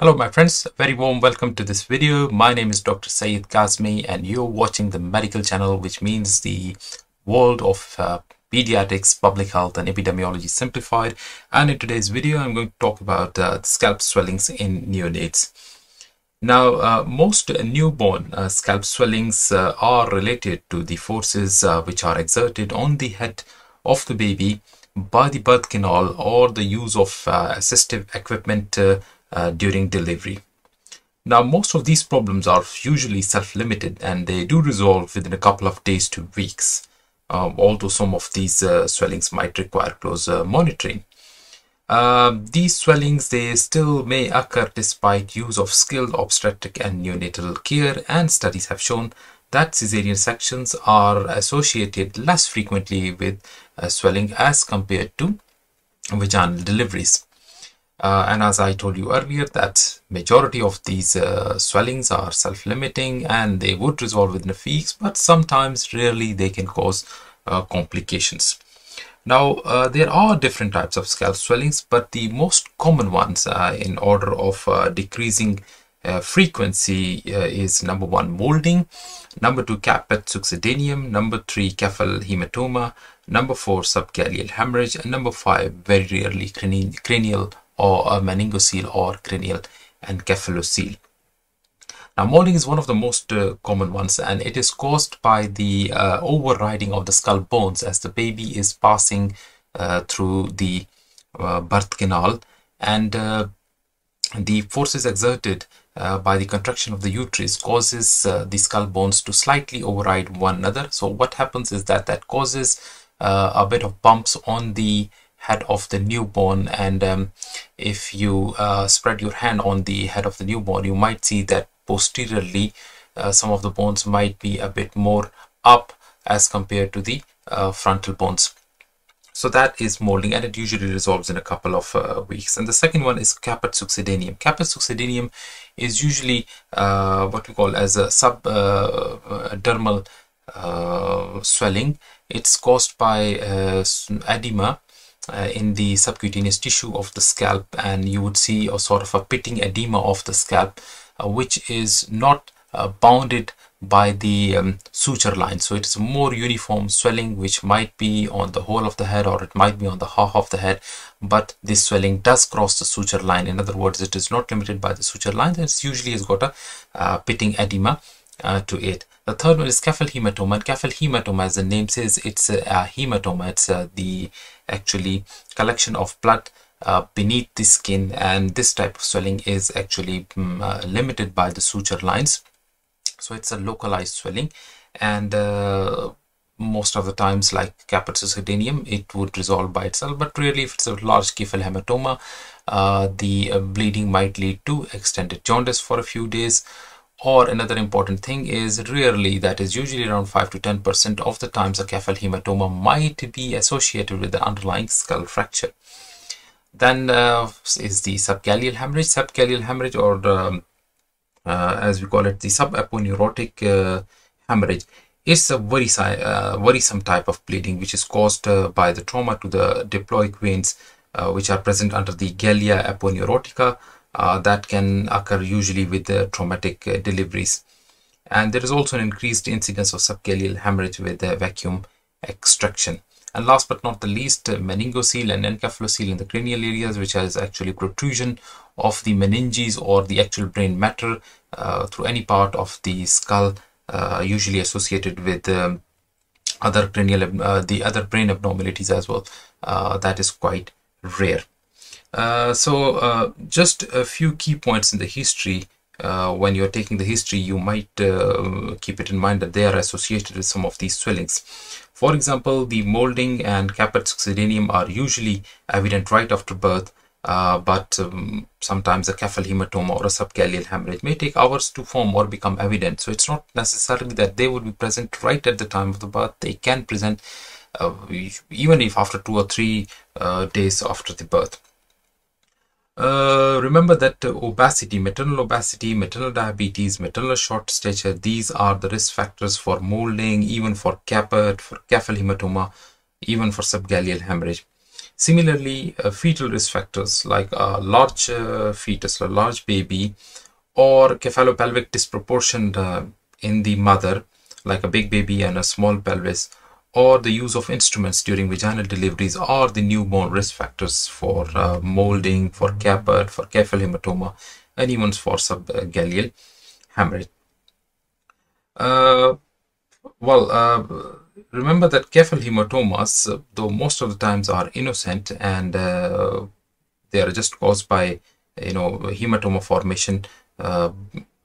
Hello my friends, very warm welcome to this video. My name is Dr. Syed Kazmi and you're watching the medical channel which means the world of uh, pediatrics, public health and epidemiology simplified. And in today's video I'm going to talk about uh, scalp swellings in neonates. Now uh, most newborn uh, scalp swellings uh, are related to the forces uh, which are exerted on the head of the baby by the birth canal or the use of assistive equipment uh, during delivery. Now, most of these problems are usually self-limited and they do resolve within a couple of days to weeks, uh, although some of these uh, swellings might require closer monitoring. Uh, these swellings, they still may occur despite use of skilled obstetric and neonatal care and studies have shown that cesarean sections are associated less frequently with uh, swelling as compared to vaginal deliveries. Uh, and as I told you earlier that majority of these uh, swellings are self-limiting and they would resolve within a few weeks but sometimes rarely they can cause uh, complications. Now uh, there are different types of scalp swellings but the most common ones uh, in order of uh, decreasing frequency is number one molding, number two caput succedaneum, number three cephal hematoma, number four subgaleal hemorrhage and number five very rarely cranial or a meningocele or cranial encephalocele. Now, molding is one of the most uh, common ones and it is caused by the uh, overriding of the skull bones as the baby is passing uh, through the uh, birth canal and uh, the forces exerted uh, by the contraction of the uterus causes the skull bones to slightly override one another. So what happens is that that causes a bit of bumps on the head of the newborn and um, if you uh, spread your hand on the head of the newborn you might see that posteriorly uh, some of the bones might be a bit more up as compared to the uh, frontal bones. So that is molding and it usually resolves in a couple of uh, weeks. And the second one is caput succedaneum caput succedaneum is usually uh, what we call as a subdermal uh, swelling. It's caused by edema uh, in the subcutaneous tissue of the scalp and you would see a sort of a pitting edema of the scalp uh, which is not uh, bounded by the um, suture line so it's more uniform swelling which might be on the whole of the head or it might be on the half of the head but this swelling does cross the suture line in other words it is not limited by the suture line it's usually has got a uh, pitting edema uh, to it the third one is cephal hematoma. And cephal hematoma, as the name says, it's a, a hematoma. It's uh, the actually collection of blood uh, beneath the skin and this type of swelling is actually um, uh, limited by the suture lines. So it's a localized swelling and uh, most of the times like caput succedaneum it would resolve by itself but really if it's a large cephal hematoma uh, the uh, bleeding might lead to extended jaundice for a few days or another important thing is rarely, that is usually around 5 to 10% of the times a cephal hematoma might be associated with the underlying skull fracture. Then uh, is the subgaleal hemorrhage. Subgaleal hemorrhage or the, uh, as we call it, the subaponeurotic uh, hemorrhage is a worrisome, uh, worrisome type of bleeding which is caused uh, by the trauma to the diploic veins uh, which are present under the galea aponeurotica that can occur usually with the traumatic uh, deliveries. And there is also an increased incidence of subgaleal hemorrhage with vacuum extraction. And last but not the least, uh, meningocele and encephalocele in the cranial areas, which has actually protrusion of the meninges or the actual brain matter uh, through any part of the skull, uh, usually associated with um, other cranial, uh, the other brain abnormalities as well. that is quite rare. Uh, so uh, just a few key points in the history. Uh, when you're taking the history, you might uh, keep it in mind that they are associated with some of these swellings. For example, the molding and caput succedaneum are usually evident right after birth, uh, but um, sometimes a cephal hematoma or a subgaleal hemorrhage may take hours to form or become evident. So it's not necessarily that they would be present right at the time of the birth. They can present even if after two or three days after the birth. Uh, remember that uh, obesity, maternal obesity, maternal diabetes, maternal short stature, these are the risk factors for molding, even for caput, for cephal hematoma, even for subgaleal hemorrhage. Similarly, uh, fetal risk factors like a large uh, fetus, a large baby, or cephalopelvic disproportion uh, in the mother, like a big baby and a small pelvis, or the use of instruments during vaginal deliveries are the newborn risk factors for uh, molding, for Caput, for cephal hematoma, and even for subgaleal hemorrhage. Uh, well, uh, remember that cephal hematomas, uh, though most of the times are innocent and uh, they are just caused by, you know, hematoma formation, uh,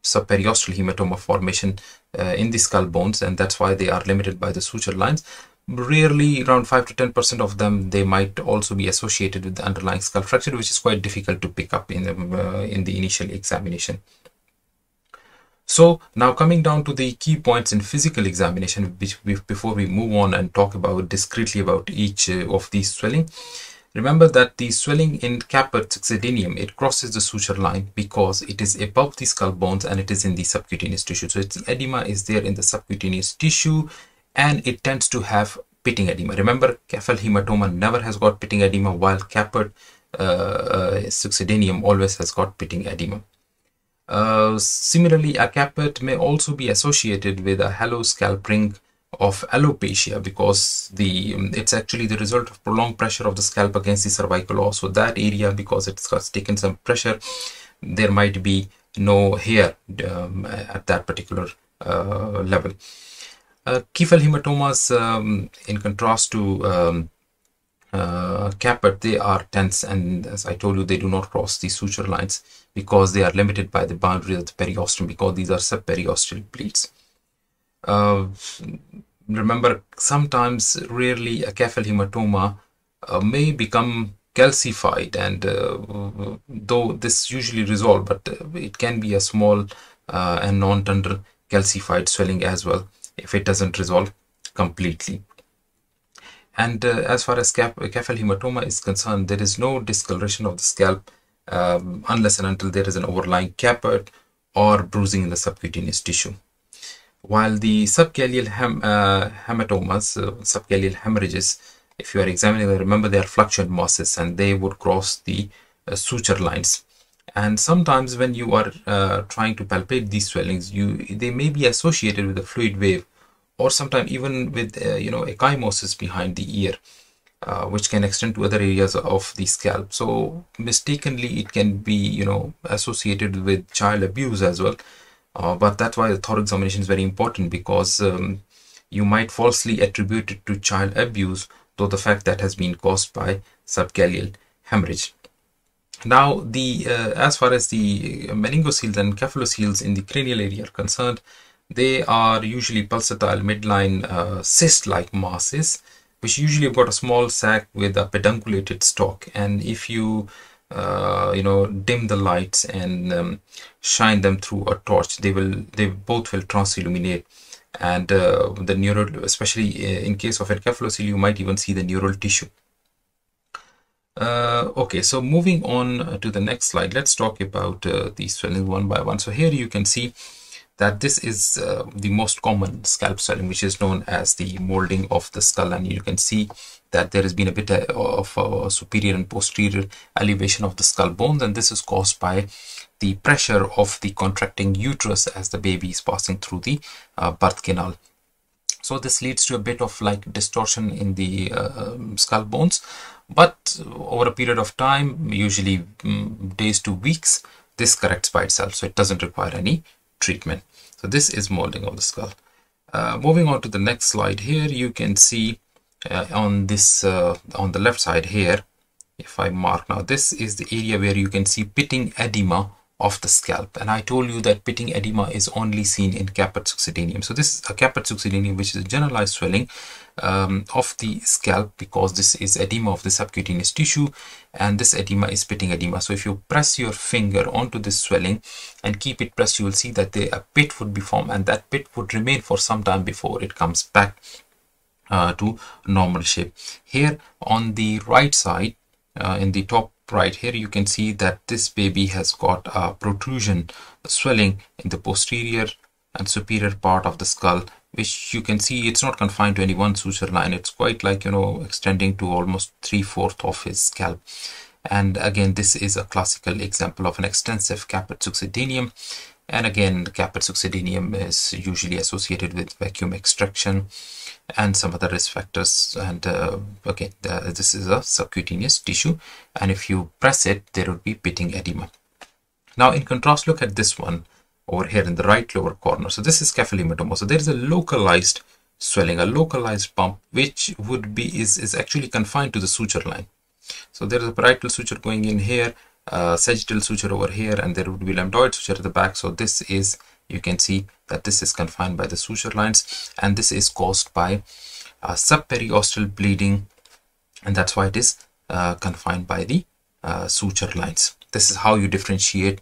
subperiosteal hematoma formation uh, in the skull bones, and that's why they are limited by the suture lines. Rarely, around 5 to 10% of them, they might also be associated with the underlying skull fracture, which is quite difficult to pick up in the, uh, in the initial examination. So now coming down to the key points in physical examination, before we move on and talk about discreetly about each uh, of these swelling, remember that the swelling in caput succedaneum, it crosses the suture line because it is above the skull bones and it is in the subcutaneous tissue. So its edema is there in the subcutaneous tissue and it tends to have pitting edema. Remember, cephal hematoma never has got pitting edema while caput uh, uh, succedaneum always has got pitting edema. Uh, similarly, a caput may also be associated with a halo scalp ring of alopecia because the um, it's actually the result of prolonged pressure of the scalp against the cervical os. So that area, because it's has taken some pressure, there might be no hair um, at that particular uh, level. Uh, cephal hematomas, um, in contrast to um, uh, caput, they are tense and as I told you, they do not cross the suture lines because they are limited by the boundary of the periosteum because these are subperiosteal pleats. Uh, remember, sometimes, rarely, a cephal hematoma uh, may become calcified and uh, though this usually resolves, but uh, it can be a small uh, and non-tender calcified swelling as well if it doesn't resolve completely. And as far as cephal hematoma is concerned, there is no discoloration of the scalp um, unless and until there is an overlying caput or bruising in the subcutaneous tissue. While the subgaleal hem, uh, hematomas, uh, hemorrhages, if you are examining them, remember they are fluctuant masses and they would cross the uh, suture lines. And sometimes when you are uh, trying to palpate these swellings, you they may be associated with a fluid wave or sometimes even with, uh, you know, ecchymosis behind the ear. Uh, which can extend to other areas of the scalp. So mistakenly, it can be you know associated with child abuse as well. Uh, but that's why the thorough examination is very important because um, you might falsely attribute it to child abuse, though the fact that has been caused by subgaleal hemorrhage. Now, the uh, as far as the meningoceles and cephaloceles in the cranial area are concerned, they are usually pulsatile midline uh, cyst-like masses which usually have got a small sac with a pedunculated stalk and if you uh, you know dim the lights and um, shine them through a torch. They will they both will transilluminate. And uh, the neural especially uh, in case of encephalocele you might even see the neural tissue. Uh, okay so moving on to the next slide let's talk about uh, these one by one. So here you can see that this is uh, the most common scalp swelling which is known as the molding of the skull. And you can see that there has been a bit uh, of a superior and posterior elevation of the skull bones and this is caused by the pressure of the contracting uterus as the baby is passing through the uh, birth canal. So this leads to a bit of like distortion in the uh, skull bones. But over a period of time usually um, days to weeks this corrects by itself. So it doesn't require any treatment. So this is molding of the skull. Uh, moving on to the next slide here, you can see uh, on this, uh, on the left side here, if I mark now, this is the area where you can see pitting edema of the scalp. And I told you that pitting edema is only seen in caput succedaneum. So this is a caput succedaneum, which is a generalized swelling um, of the scalp because this is edema of the subcutaneous tissue and this edema is pitting edema. So if you press your finger onto this swelling and keep it pressed, you will see that the, a pit would be formed and that pit would remain for some time before it comes back uh, to normal shape. Here on the right side, uh, in the top right here you can see that this baby has got a protrusion a swelling in the posterior and superior part of the skull which you can see it's not confined to any one suture line. It's quite like you know extending to almost three-fourths of his scalp. And again this is a classical example of an extensive caput succedaneum. And again caput succedaneum is usually associated with vacuum extraction and some other risk factors. And uh, okay the, this is a subcutaneous tissue and if you press it there would be pitting edema. Now in contrast look at this one over here in the right lower corner. So this is cephalhematoma so there is a localized swelling a localized bump which would be is, is actually confined to the suture line. So there is a parietal suture going in here uh, sagittal suture over here and there would be lambdoid suture at the back. So this is you can see that this is confined by the suture lines and this is caused by uh, subperiosteal bleeding and that's why it is uh, confined by the uh, suture lines. This is how you differentiate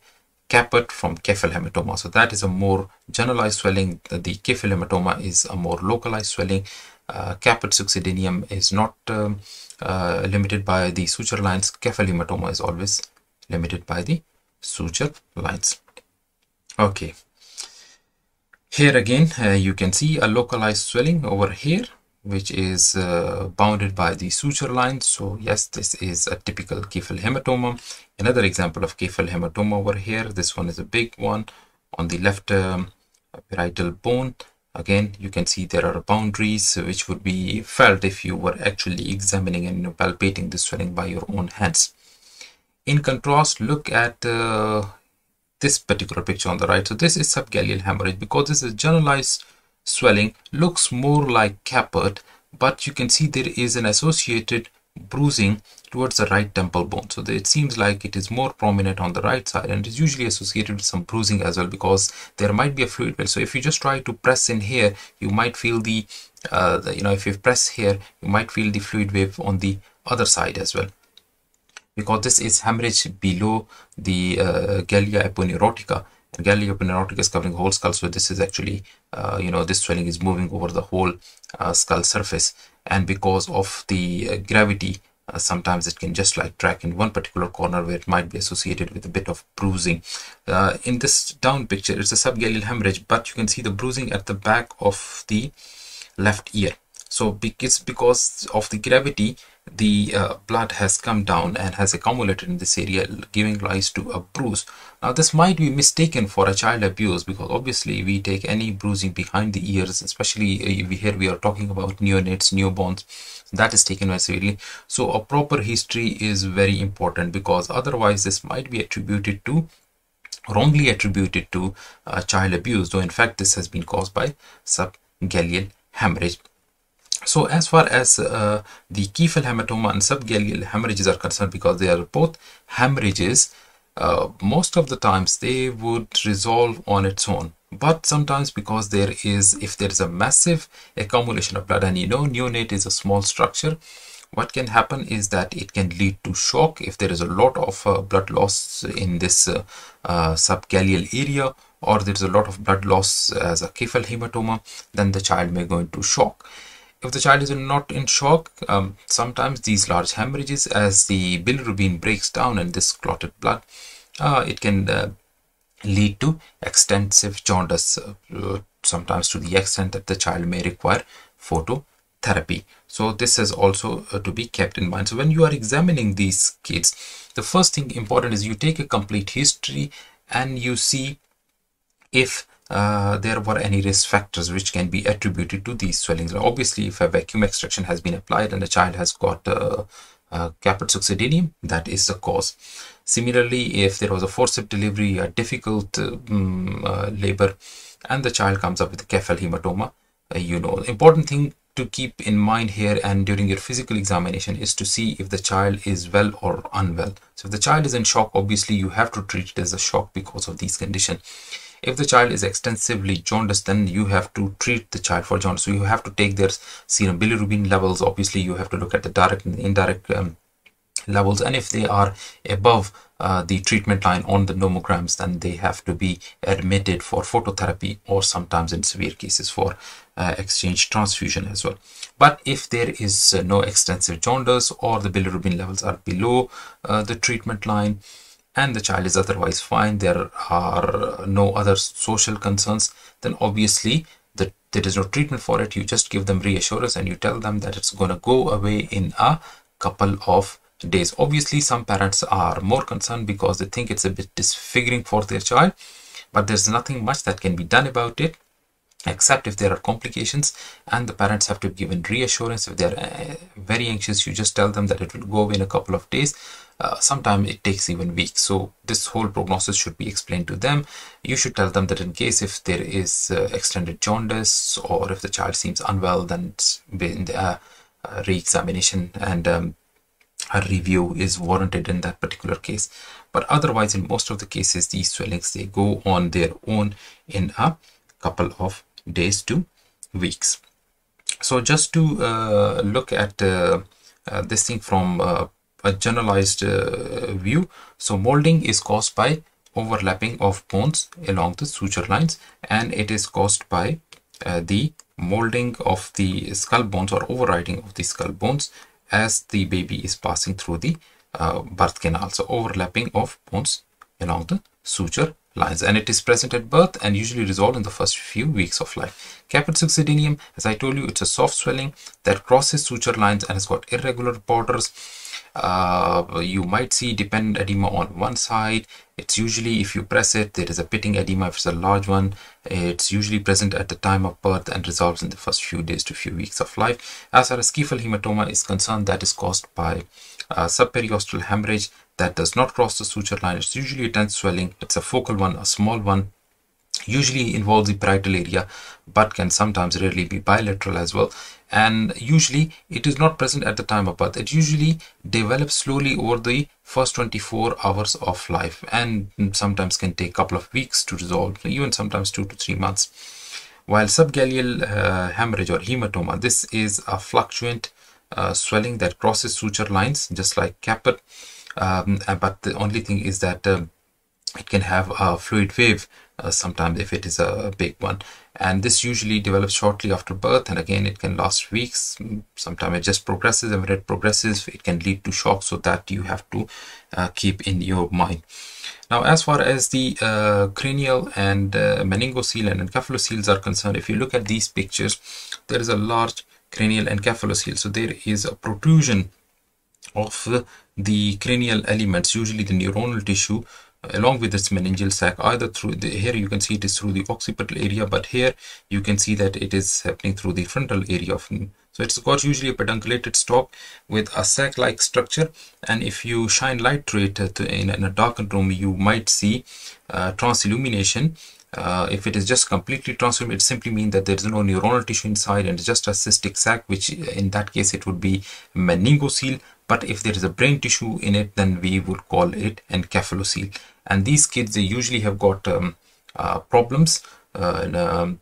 caput from cephalhematoma so that is a more generalized swelling. The, the cephalhematoma is a more localized swelling. Uh, caput succedaneum is not um, uh, limited by the suture lines. Cephalhematoma is always limited by the suture lines. Okay here again uh, you can see a localized swelling over here which is uh, bounded by the suture line. so yes this is a typical cephal hematoma. another example of cephal hematoma over here this one is a big one on the left um, parietal bone again you can see there are boundaries which would be felt if you were actually examining and palpating the swelling by your own hands in contrast look at uh, this particular picture on the right. So this is subgaleal hemorrhage because this is generalized swelling looks more like caput but you can see there is an associated bruising towards the right temple bone. So it seems like it is more prominent on the right side and is usually associated with some bruising as well because there might be a fluid wave so if you just try to press in here you might feel the, uh, the you know if you press here you might feel the fluid wave on the other side as well because this is hemorrhage below the uh, galea aponeurotica and galea aponeurotica is covering whole skull so this is actually uh, you know this swelling is moving over the whole uh, skull surface. And because of the uh, gravity uh, sometimes it can just like track in one particular corner where it might be associated with a bit of bruising. Uh, in this down picture it's a subgaleal hemorrhage but you can see the bruising at the back of the left ear. So it's because of the gravity the uh, blood has come down and has accumulated in this area giving rise to a bruise. Now this might be mistaken for a child abuse because obviously we take any bruising behind the ears especially uh, here we are talking about neonates newborns. That is taken very seriously so a proper history is very important because otherwise this might be attributed to wrongly attributed to uh, child abuse though in fact this has been caused by subgaleal hemorrhage so as far as uh, the hematoma and subgaleal hemorrhages are concerned, because they are both hemorrhages, uh, most of the times they would resolve on its own. But sometimes because there is, if there is a massive accumulation of blood, and you know neonate is a small structure, what can happen is that it can lead to shock if there is a lot of uh, blood loss in this uh, uh, subgaleal area or there is a lot of blood loss as a cephal hematoma, then the child may go into shock if the child is not in shock, um, sometimes these large hemorrhages, as the bilirubin breaks down and this clotted blood, uh, it can uh, lead to extensive jaundice, uh, sometimes to the extent that the child may require phototherapy. So this is also uh, to be kept in mind. So when you are examining these kids, the first thing important is you take a complete history and you see if uh, there were any risk factors which can be attributed to these swellings. Obviously, if a vacuum extraction has been applied and the child has got uh, uh, caput that is the cause. Similarly, if there was a forceps delivery, a difficult um, labor, and the child comes up with a cephalhematoma, uh, you know, important thing to keep in mind here and during your physical examination is to see if the child is well or unwell. So if the child is in shock, obviously you have to treat it as a shock because of these conditions if the child is extensively jaundiced then you have to treat the child for jaundice. So you have to take their serum bilirubin levels. Obviously you have to look at the direct and indirect um, levels. And if they are above uh, the treatment line on the nomograms then they have to be admitted for phototherapy or sometimes in severe cases for uh, exchange transfusion as well. But if there is uh, no extensive jaundice or the bilirubin levels are below uh, the treatment line and the child is otherwise fine. There are no other social concerns then obviously the there is no treatment for it. You just give them reassurance and you tell them that it's going to go away in a couple of days. Obviously some parents are more concerned because they think it's a bit disfiguring for their child but there's nothing much that can be done about it except if there are complications and the parents have to be given reassurance. If they're uh, very anxious you just tell them that it will go away in a couple of days uh, sometimes it takes even weeks. So this whole prognosis should be explained to them. You should tell them that in case if there is uh, extended jaundice or if the child seems unwell then in the uh, uh, re-examination and um, a review is warranted in that particular case. But otherwise in most of the cases these swellings they go on their own in a couple of days to weeks. So just to uh, look at uh, uh, this thing from uh, a generalized uh, view so molding is caused by overlapping of bones along the suture lines and it is caused by uh, the molding of the skull bones or overriding of the skull bones as the baby is passing through the birth canal so overlapping of bones along the suture lines and it is present at birth and usually resolved in the first few weeks of life. Caput succedaneum, as I told you, it's a soft swelling that crosses suture lines and has got irregular borders. Uh, you might see dependent edema on one side. It's usually, if you press it, there is a pitting edema if it's a large one. It's usually present at the time of birth and resolves in the first few days to few weeks of life. As far as cephal hematoma is concerned, that is caused by uh, subperiosteal hemorrhage that does not cross the suture line. It's usually a tense swelling. It's a focal one, a small one. Usually involves the parietal area, but can sometimes rarely be bilateral as well. And usually it is not present at the time of birth. It usually develops slowly over the first 24 hours of life and sometimes can take a couple of weeks to resolve, even sometimes two to three months. While subgaleal uh, hemorrhage or hematoma, this is a fluctuant uh, swelling that crosses suture lines just like caput um, uh, but the only thing is that um, it can have a fluid wave uh, sometimes if it is a big one. And this usually develops shortly after birth and again it can last weeks. Sometimes it just progresses and when it progresses it can lead to shock so that you have to uh, keep in your mind. Now as far as the uh, cranial and uh, meningocele and encephaloceles are concerned if you look at these pictures there is a large cranial encephalocele. So there is a protrusion of the cranial elements, usually the neuronal tissue, along with its meningeal sac either through the here you can see it is through the occipital area but here you can see that it is happening through the frontal area of so it's got usually a pedunculated stalk with a sac-like structure and if you shine light through it uh, in, in, a darkened room you might see uh, transillumination. Uh, if it is just completely transformed, it simply means that there is no neuronal tissue inside and just a cystic sac, which in that case it would be meningocele but if there is a brain tissue in it then we would call it encephalocele and these kids they usually have got um, uh, problems uh, um,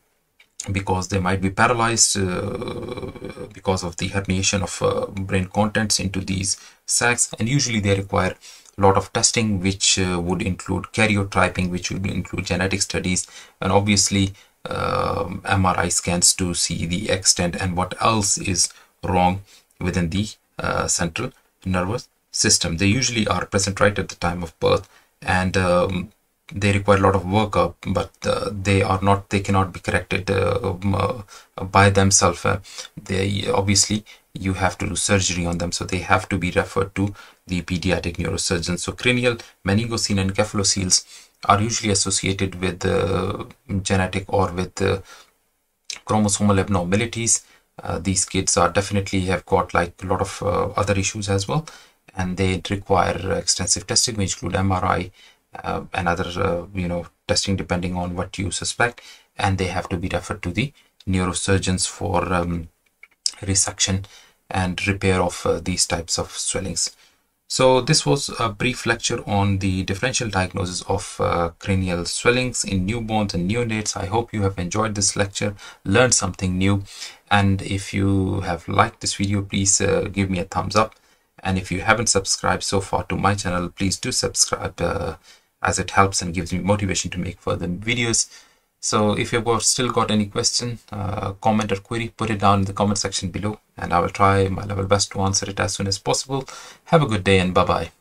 because they might be paralyzed uh, because of the herniation of uh, brain contents into these sacs. And usually they require a lot of testing which uh, would include karyotyping which would include genetic studies and obviously um, MRI scans to see the extent and what else is wrong within the uh, central nervous system. They usually are present right at the time of birth and um, they require a lot of workup, but uh, they are not, they cannot be corrected uh, um, uh, by themselves. Uh, they obviously you have to do surgery on them, so they have to be referred to the pediatric neurosurgeon. So cranial, meningocele, and cephaloceles are usually associated with uh, genetic or with chromosomal abnormalities uh, these kids are definitely have got like a lot of uh, other issues as well. And they require extensive testing which include MRI uh, and other uh, you know testing depending on what you suspect. And they have to be referred to the neurosurgeons for um, resection and repair of uh, these types of swellings so this was a brief lecture on the differential diagnosis of uh, cranial swellings in newborns and neonates. I hope you have enjoyed this lecture, learned something new. And if you have liked this video, please uh, give me a thumbs up. And if you haven't subscribed so far to my channel, please do subscribe uh, as it helps and gives me motivation to make further videos. So if you've still got any question, uh, comment or query, put it down in the comment section below and I will try my level best to answer it as soon as possible. Have a good day and bye-bye.